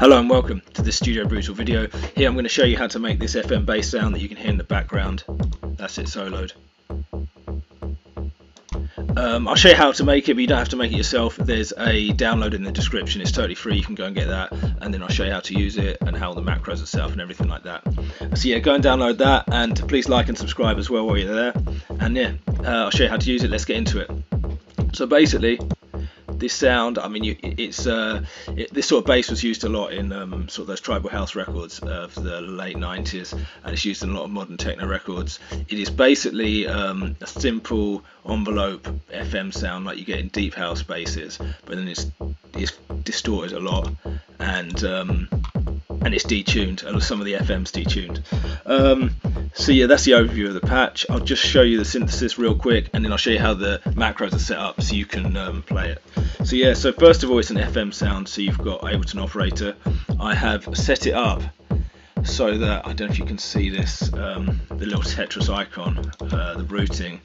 Hello and welcome to this Studio Brootle video. Here I'm going to show you how to make this FM bass sound that you can hear in the background. That's it soloed. Um, I'll show you how to make it, but you don't have to make it yourself. There's a download in the description. It's totally free. You can go and get that, and then I'll show you how to use it and how the macros are set up and everything like that. So yeah, go and download that, and please like and subscribe as well while you're there. And yeah, uh, I'll show you how to use it. Let's get into it. So basically, this sound, I mean, you, it's uh, it, this sort of bass was used a lot in um, sort of those tribal house records of the late 90s, and it's used in a lot of modern techno records. It is basically um, a simple envelope FM sound like you get in deep house basses, but then it's it's distorted a lot and um, and it's detuned, and some of the FM's detuned. So yeah, that's the overview of the patch. I'll just show you the synthesis real quick, and then I'll show you how the macros are set up so you can um, play it. So yeah, so first of all, it's an FM sound, so you've got Ableton Operator. I have set it up so that I don't know if you can see this, um, the little Tetris icon, uh, the routing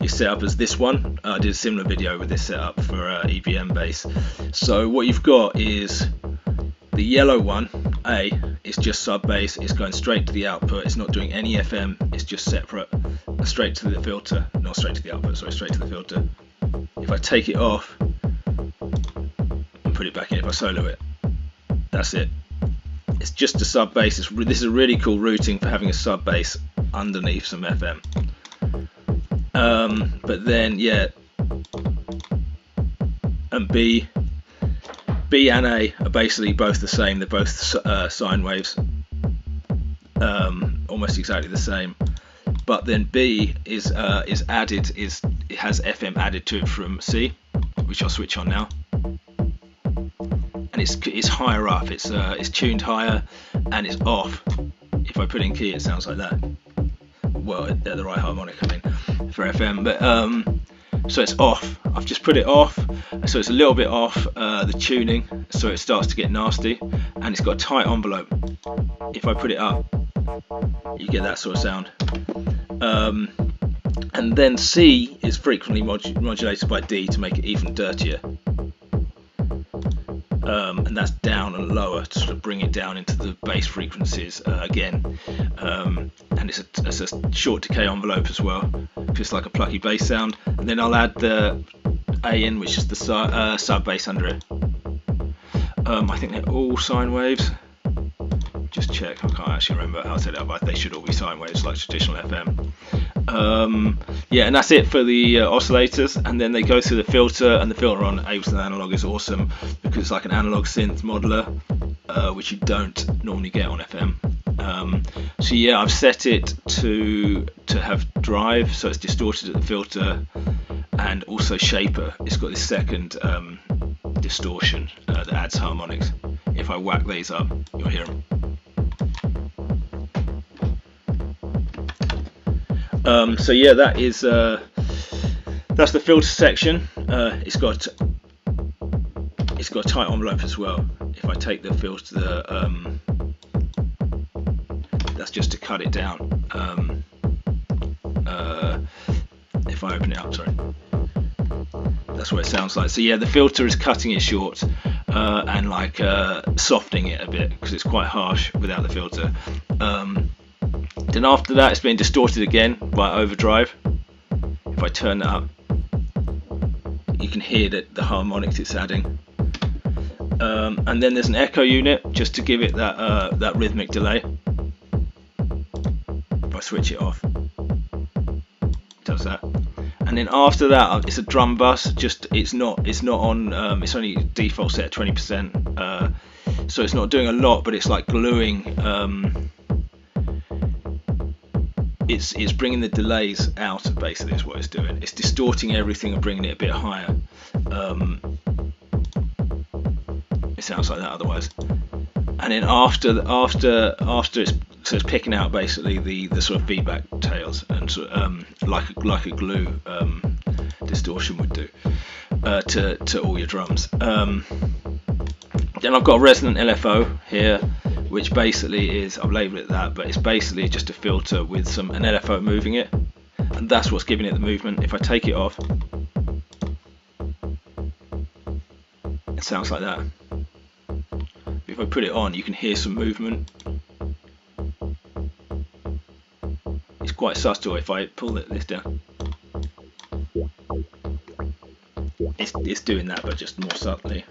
is set up as this one. I did a similar video with this setup for uh, EBM bass. So what you've got is the yellow one, A, is just sub bass, it's going straight to the output, it's not doing any FM, it's just separate, straight to the filter, not straight to the output, sorry, straight to the filter. If I take it off and put it back in, if I solo it, that's it. It's just a sub bass, this is a really cool routing for having a sub bass underneath some FM. Um, but then, yeah, and B B and A are basically both the same. They're both uh, sine waves, um, almost exactly the same. But then B is uh, is added is it has FM added to it from C, which I'll switch on now, and it's it's higher up. It's uh, it's tuned higher, and it's off. If I put in key, it sounds like that. Well, they're the right harmonic, I mean, for FM. But um, so it's off. I've just put it off, so it's a little bit off uh, the tuning, so it starts to get nasty, and it's got a tight envelope. If I put it up, you get that sort of sound. Um, and then C is frequently mod modulated by D to make it even dirtier. Um, and that's down and lower to sort of bring it down into the bass frequencies uh, again. Um, and it's a, it's a, short decay envelope as well, just like a plucky bass sound. And then I'll add the A in, which is the uh, sub bass under it. Um, I think they're all sine waves. Just check, I can't actually remember how set it up, but they should all be sine waves like traditional FM. Um, yeah, and that's it for the uh, oscillators. And then they go through the filter, and the filter on Ableton Analog is awesome because it's like an analog synth modeler, uh, which you don't normally get on FM. Um, so yeah, I've set it to to have drive, so it's distorted at the filter, and also shaper. It's got this second um, distortion uh, that adds harmonics. If I whack these up, you'll hear them. Um, so yeah, that is uh, that's the filter section. Uh, it's got it's got a tight envelope as well. If I take the filter, the, um, that's just to cut it down. Um, uh, if I open it up, sorry, that's what it sounds like. So yeah, the filter is cutting it short uh, and like uh, softening it a bit because it's quite harsh without the filter. Um, then after that it's being distorted again by overdrive. If I turn that up, you can hear that the harmonics it's adding. Um, and then there's an echo unit just to give it that uh, that rhythmic delay. If I switch it off, it does that. And then after that, uh, it's a drum bus. Just it's not it's not on. Um, it's only default set at 20%, uh, so it's not doing a lot, but it's like gluing. Um, it's it's bringing the delays out of basically is what it's doing. It's distorting everything and bringing it a bit higher. Um, it sounds like that otherwise. And then after after after it's so it's picking out basically the the sort of feedback tails and sort of, um, like a, like a glue um, distortion would do uh, to to all your drums. Um, then I've got a resonant LFO here which basically is, I've labelled it that, but it's basically just a filter with some an LFO moving it, and that's what's giving it the movement. If I take it off, it sounds like that. if I put it on, you can hear some movement. It's quite subtle if I pull this down. It's, it's doing that, but just more subtly.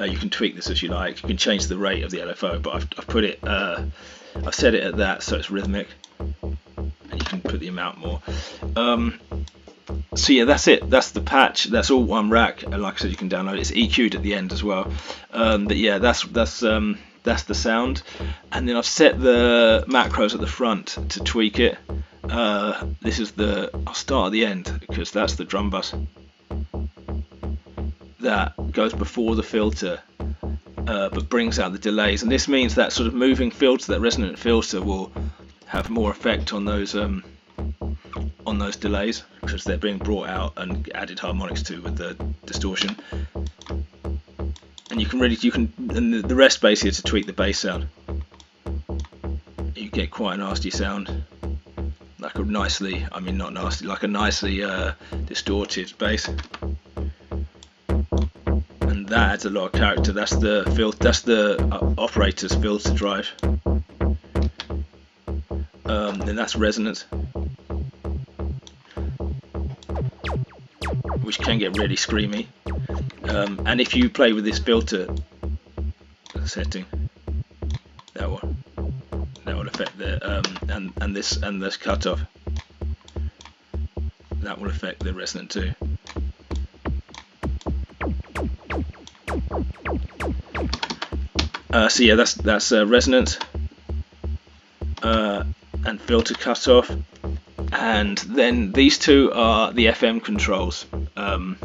Uh, you can tweak this as you like. You can change the rate of the LFO, but I've, I've put it, uh, I've set it at that so it's rhythmic, and you can put the amount more. Um, so yeah, that's it. That's the patch. That's all one rack, and like I said, you can download it. It's EQ'd at the end as well. Um, but yeah, that's that's um, that's the sound. And then I've set the macros at the front to tweak it. Uh, this is the. I'll start at the end because that's the drum bus that goes before the filter. Uh, but brings out the delays, and this means that sort of moving filter, that resonant filter, will have more effect on those um, on those delays because they're being brought out and added harmonics to with the distortion. And you can really you can and the rest basically is to tweak the bass sound. You get quite a nasty sound, like a nicely I mean not nasty, like a nicely uh, distorted bass. And that adds a lot of character. That's the fil that's the uh, operator's filter drive. Um, then that's resonance. which can get really screamy. Um, and if you play with this filter setting, that one, that will affect the um, and and this and this cutoff. That will affect the resonant too. Uh, so yeah, that's that's uh, resonance uh, and filter cutoff, and then these two are the FM controls. Um,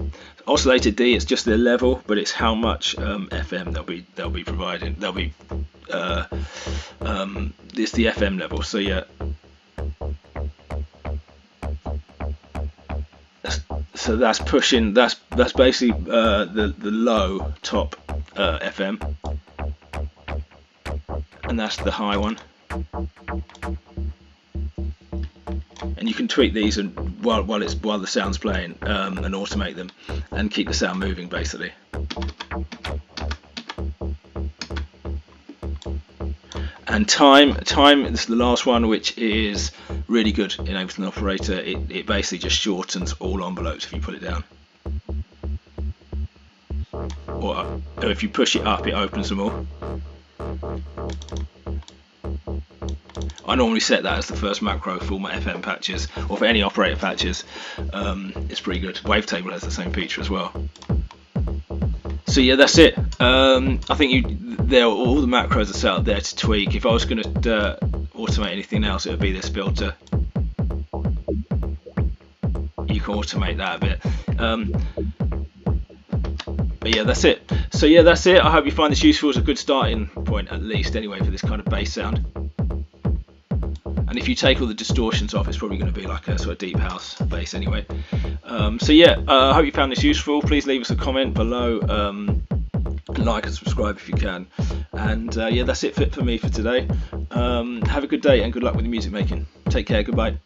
oscillator D, it's just the level, but it's how much um, FM they'll be they'll be providing. They'll be uh, um, it's the FM level. So yeah. So that's pushing. That's that's basically uh, the the low top uh, FM, and that's the high one and you can tweak these and while while it's while the sound's playing um, and automate them and keep the sound moving basically. And time, time this is the last one, which is really good in Ableton Operator. It, it basically just shortens all envelopes if you put it down. Or, or if you push it up, it opens them all. I normally set that as the first macro for my FM patches or for any operator patches. Um, it's pretty good. Wavetable has the same feature as well. So yeah, that's it. Um, I think you there all the macros are set up there to tweak. If I was going to uh, automate anything else, it would be this filter. You can automate that a bit. Um, but yeah, that's it. So yeah, that's it. I hope you find this useful as a good starting point, at least anyway, for this kind of bass sound. And if you take all the distortions off, it's probably going to be like a sort of deep house bass anyway. Um, so yeah, uh, I hope you found this useful. Please leave us a comment below. Um, like and subscribe if you can. And uh, yeah, that's it for, for me for today. Um, have a good day and good luck with the music making. Take care. Goodbye.